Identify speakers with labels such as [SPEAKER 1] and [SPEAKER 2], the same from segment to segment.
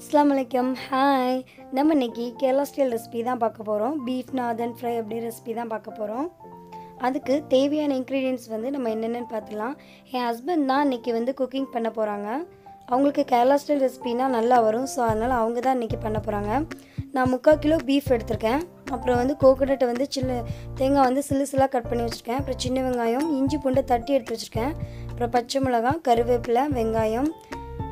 [SPEAKER 1] அஸ்லாம் வலைக்கம் ஹாய் நம்ம இன்னைக்கு கேரளா ஸ்டைல் ரெசிபி தான் பார்க்க போகிறோம் பீஃப் நாதன் ஃப்ரை அப்படி ரெசிபி தான் பார்க்க போகிறோம் அதுக்கு தேவையான இன்க்ரீடியன்ஸ் வந்து நம்ம என்னென்னு பார்த்துலாம் என் ஹஸ்பண்ட் தான் இன்றைக்கி வந்து குக்கிங் பண்ண போகிறாங்க அவங்களுக்கு கேரளா ஸ்டைல் ரெசிபினா நல்லா வரும். ஸோ அதனால் அவங்க தான் இன்றைக்கி பண்ண போகிறாங்க நான் முக்கால் கிலோ பீஃப் எடுத்திருக்கேன். அப்புறம் வந்து கோகோனட்டை வந்து சில்லு தேங்காய் வந்து சில்லு சில்லாக கட் பண்ணி வச்சுருக்கேன். அப்புறம் சின்ன வெங்காயம் இஞ்சி பூண்டை தட்டி எடுத்து வச்சுருக்கேன். அப்புறம் பச்சை மிளகாய் கருவேப்பிலை வெங்காயம்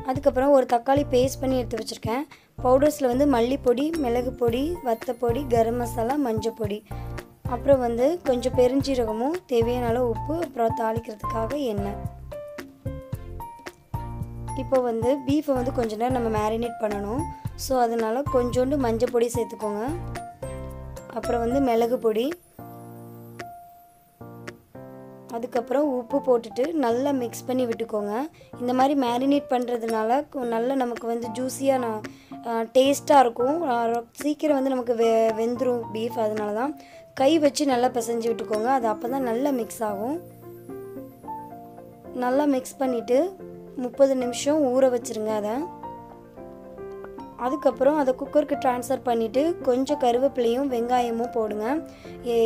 [SPEAKER 1] அதுக்கப்புறம் ஒரு தக்காளி பேஸ்ட் பண்ணி எடுத்து வச்சுருக்கேன். பவுடர்ஸில் வந்து மல்லிப்பொடி மிளகு பொடி வத்தப்பொடி கரம் மசாலா மஞ்சள் பொடி. அப்புறம் வந்து கொஞ்சம் பெருஞ்சீரகமும் தேவையான அளவு உப்பு அப்புறம் தாளிக்கிறதுக்காக எண்ணெய். இப்போ வந்து பீஃபை வந்து கொஞ்ச நேரம் நம்ம மேரினேட் பண்ணணும். ஸோ அதனால் கொஞ்சோண்டு மஞ்சள் பொடி சேர்த்துக்கோங்க. அப்புறம் வந்து மிளகு பொடி அதுக்கப்புறம் உப்பு போட்டுட்டு நல்லா மிக்ஸ் பண்ணி விட்டுக்கோங்க. இந்த மாதிரி மேரினேட் பண்ணுறதுனால நல்லா நமக்கு வந்து ஜூஸியாக நான் டேஸ்ட்டாக இருக்கும். சீக்கிரம் வந்து நமக்கு வெ வெந்துடும் பீஃப் அதனால தான் கை வச்சு நல்லா பிசைஞ்சு விட்டுக்கோங்க. அது அப்போ தான் நல்லா மிக்ஸ் ஆகும். நல்லா மிக்ஸ் பண்ணிவிட்டு முப்பது நிமிஷம் ஊற வச்சுருங்க அதை. அதுக்கப்புறம் அதை குக்கருக்கு ட்ரான்ஸ்ஃபர் பண்ணிவிட்டு கொஞ்சம் கருவேப்பிலையும் வெங்காயமும் போடுங்க.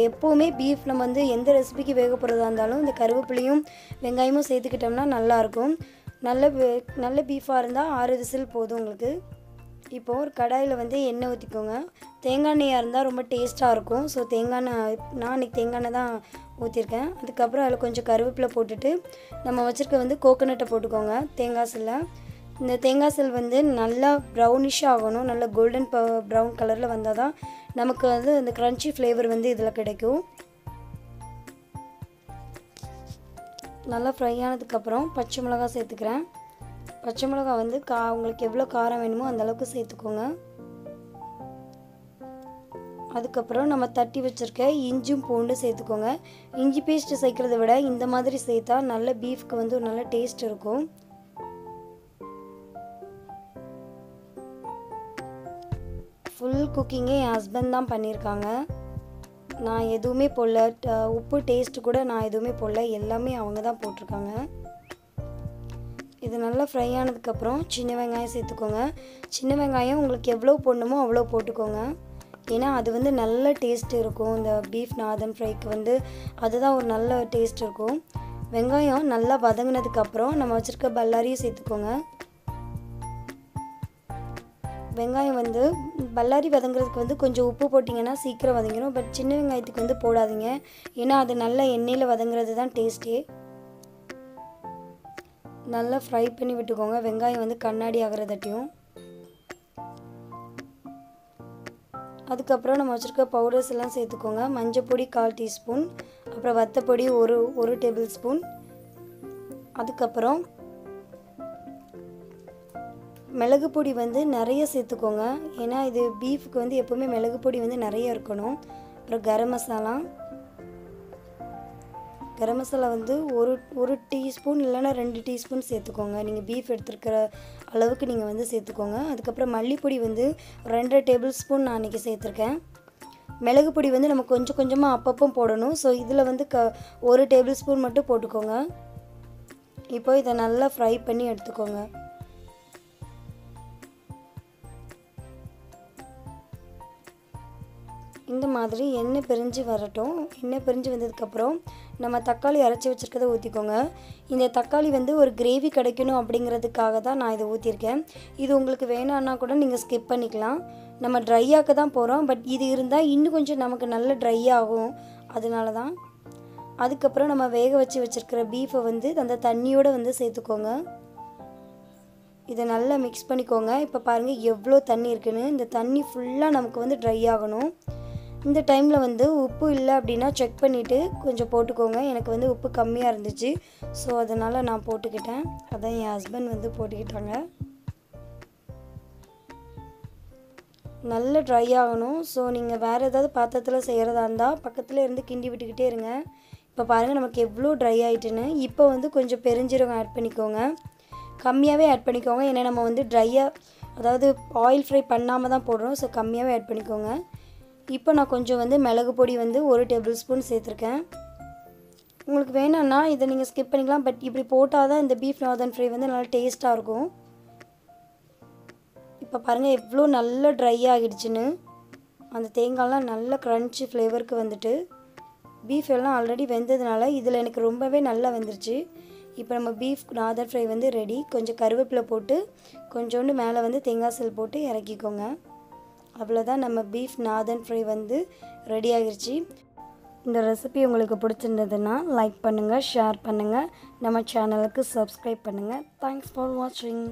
[SPEAKER 1] எப்போவுமே பீஃப் நம்ம வந்து எந்த ரெசிபிக்கு வேக போகிறதா இருந்தாலும் இந்த கருவேப்பிலையும் வெங்காயமும் சேர்த்துக்கிட்டோம்னா நல்லாயிருக்கும். நல்ல நல்ல பீஃபாக இருந்தால் ஆறு விசில் போதும் உங்களுக்கு. இப்போது ஒரு கடாயில் வந்து எண்ணெய் ஊற்றிக்கோங்க தேங்காய் எண்ணெயாக இருந்தால் ரொம்ப டேஸ்ட்டாக இருக்கும். ஸோ தேங்காய் எண்ணெய் நான் அன்றைக்கி தேங்காய் எண்ணெய் தான் ஊற்றிருக்கேன் அதுக்கப்புறம் அதில் கொஞ்சம் கருவேப்பிலை போட்டுட்டு நம்ம வச்சுருக்க வந்து கோகோனட்டை போட்டுக்கோங்க. தேங்காய் சில்லை. இந்த தேங்காய் செல் வந்து நல்லா ப்ரௌனிஷாக ஆகணும். நல்லா கோல்டன் ப ப்ரௌன் கலரில் வந்தால் தான் நமக்கு வந்து அந்த க்ரன்ச்சி ஃப்ளேவர் வந்து இதில் கிடைக்கும். நல்லா ஃப்ரை ஆனதுக்கப்புறம் பச்சை மிளகா சேர்த்துக்கிறேன். பச்சை மிளகா வந்து கா உங்களுக்கு எவ்வளோ காரம் வேணுமோ அந்தளவுக்கு சேர்த்துக்கோங்க. அதுக்கப்புறம் நம்ம தட்டி வச்சுருக்க இஞ்சும் பூண்டு சேர்த்துக்கோங்க. இஞ்சி பேஸ்ட்டு சேர்க்குறத விட இந்த மாதிரி சேர்த்தா நல்ல பீஃப்க்கு வந்து ஒரு நல்ல டேஸ்ட் இருக்கும். ஃபுல் குக்கிங்கே என் ஹஸ்பண்ட் தான் பண்ணியிருக்காங்க. நான் எதுவுமே போடல. உப்பு டேஸ்ட்டு கூட நான் எதுவுமே போடல. எல்லாமே அவங்க தான் போட்டிருக்காங்க. இது நல்லா ஃப்ரை ஆனதுக்கப்புறம் சின்ன வெங்காயம் சேர்த்துக்கோங்க. சின்ன வெங்காயம் உங்களுக்கு எவ்வளோ போடணுமோ அவ்வளோ போட்டுக்கோங்க. ஏன்னா அது வந்து நல்ல டேஸ்ட் இருக்கும். இந்த பீஃப் நாதன் ஃப்ரைக்கு வந்து அதுதான் ஒரு நல்ல டேஸ்ட் இருக்கும். வெங்காயம் நல்லா வதங்கினதுக்கப்புறம் நம்ம வச்சுருக்க பல்லாரியும் சேர்த்துக்கோங்க. வெங்காயம் வந்து பல்லாரி வதங்குறதுக்கு வந்து கொஞ்சம் உப்பு போட்டிங்கன்னா சீக்கிரம் வதங்கிடும் பட் சின்ன வெங்காயத்துக்கு வந்து போடாதீங்க. ஏன்னா அது நல்ல எண்ணெயில் வதங்குறது தான் டேஸ்ட்டே நல்லா ஃப்ரை பண்ணி விட்டுக்கோங்க. வெங்காயம் வந்து கண்ணாடி ஆகிறதட்டியும். அதுக்கப்புறம் நம்ம வச்சுருக்க பவுடர்ஸ் எல்லாம் சேர்த்துக்கோங்க. மஞ்சள் பொடி கால் டீஸ்பூன் அப்புறம் வத்தப்பொடி ஒரு ஒரு டேபிள் ஸ்பூன் அதுக்கப்புறம் மிளகு பொடி வந்து நிறைய சேர்த்துக்கோங்க. ஏன்னா இது பீஃபுக்கு வந்து எப்போவுமே மிளகு பொடி வந்து நிறைய இருக்கணும். அப்புறம் கரம் மசாலா. கரம் மசாலா வந்து ஒரு ஒரு டீஸ்பூன் இல்லைன்னா ரெண்டு டீஸ்பூன் சேர்த்துக்கோங்க. நீங்கள் பீஃப் எடுத்துருக்கிற அளவுக்கு நீங்கள் வந்து சேர்த்துக்கோங்க. அதுக்கப்புறம் மல்லிப்பொடி வந்து ரெண்டரை டேபிள் ஸ்பூன் நான் அன்றைக்கி சேர்த்துருக்கேன். மிளகு பொடி வந்து நம்ம கொஞ்சம் கொஞ்சமாக அப்பப்போ போடணும். ஸோ இதில் வந்து க ஒரு டேபிள் ஸ்பூன் மட்டும் போட்டுக்கோங்க. இப்போ இதை நல்லா ஃப்ரை பண்ணி எடுத்துக்கோங்க. இந்த மாதிரி எண்ணெய் பிரிஞ்சு வரட்டும். எண்ணெய் பிரிஞ்சு வந்ததுக்கப்புறம் நம்ம தக்காளி அரைச்சி வச்சுருக்கதை ஊற்றிக்கோங்க இந்த தக்காளி வந்து ஒரு கிரேவி கிடைக்கணும் அப்படிங்கிறதுக்காக தான் நான் இதை ஊற்றிருக்கேன் இது உங்களுக்கு வேணான்னா கூட நீங்கள் ஸ்கிப் பண்ணிக்கலாம். நம்ம ட்ரை ஆக்க தான் போகிறோம் பட் இது இருந்தால் இன்னும் கொஞ்சம் நமக்கு நல்ல ட்ரை ஆகும். அதனால தான். அதுக்கப்புறம் நம்ம வேக வச்சு வச்சுருக்கிற பீஃபை வந்து அந்த தண்ணியோடு வந்து சேர்த்துக்கோங்க. இதை நல்லா மிக்ஸ் பண்ணிக்கோங்க. இப்போ பாருங்கள் எவ்வளோ தண்ணி இருக்குன்னு. இந்த தண்ணி ஃபுல்லாக நமக்கு வந்து ட்ரை ஆகணும். இந்த டைமில் வந்து உப்பு இல்லை அப்படின்னா செக் பண்ணிவிட்டு கொஞ்சம் போட்டுக்கோங்க. எனக்கு வந்து உப்பு கம்மியாக இருந்துச்சு. ஸோ அதனால் நான் போட்டுக்கிட்டேன். அதான் என் ஹஸ்பண்ட் வந்து போட்டுக்கிட்டாங்க. நல்ல ட்ரை ஆகணும். ஸோ நீங்கள் வேறு ஏதாவது பாத்திரத்தில் செய்கிறதா இருந்தால் பக்கத்தில் இருந்து கிண்டி விட்டுக்கிட்டே இருங்க. இப்போ பாருங்கள் நமக்கு எவ்வளோ ட்ரை ஆகிட்டுன்னு இப்போ வந்து கொஞ்சம் பெருஞ்சீரகம் ஆட் பண்ணிக்கோங்க. கம்மியாகவே ஆட் பண்ணிக்கோங்க. ஏன்னா நம்ம வந்து ட்ரையாக அதாவது ஆயில் ஃப்ரை பண்ணாமல் தான் போடுறோம். ஸோ கம்மியாகவே ஆட் பண்ணிக்கோங்க. இப்போ நான் கொஞ்சம் வந்து மிளகு பொடி வந்து ஒரு டேபிள் ஸ்பூன் சேர்த்துருக்கேன். உங்களுக்கு வேணும்னா இதை நீங்கள் ஸ்கிப் பண்ணிக்கலாம் பட் இப்படி போட்டால் தான் இந்த பீஃப் நார்தன் ஃப்ரை வந்து நல்லா டேஸ்ட்டாக இருக்கும். இப்போ பாருங்கள் எவ்வளோ நல்லா ட்ரை ஆகிடுச்சின்னு. அந்த தேங்காய்லாம் நல்ல க்ரன்ச்சி ஃப்ளேவருக்கு வந்துட்டு. பீஃப் எல்லாம் ஆல்ரெடி வெந்ததுனால இதில் எனக்கு ரொம்பவே நல்லா வெந்துருச்சு. இப்போ நம்ம பீஃப் நாதர் ஃப்ரை வந்து ரெடி கொஞ்சம் கருவேப்பிலை போட்டு கொஞ்சோண்டு மேலே வந்து தேங்காய் செல் போட்டு இறக்கிக்கோங்க. அவ்வளோதான் நம்ம பீஃப் நாதன் ஃப்ரை வந்து ரெடி ஆகிருச்சு. இந்த ரெசிபி உங்களுக்கு பிடிச்சிருந்ததுன்னா லைக் பண்ணுங்கள் ஷேர் பண்ணுங்கள் நம்ம சேனலுக்கு சப்ஸ்கிரைப் பண்ணுங்கள் தேங்க்ஸ் ஃபார் வாட்சிங்